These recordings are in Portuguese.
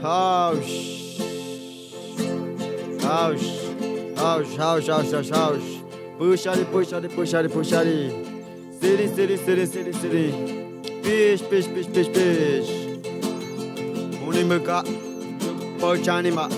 house, house, house, house, house, house, house. Puxa ali, puxa ali, puxa ali, puxa ali. Siri, siri, siri, siri, siri. Pis, pis, pis, pis, pis. Unimuka, pochani ma.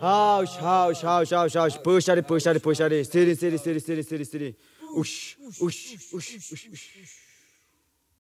Haush, haush, haush, haush, haush. Puxa ali, puxa ali, puxa ali. Siri, siri, siri, siri, siri, siri. Ush, ush, ush, ush, ush.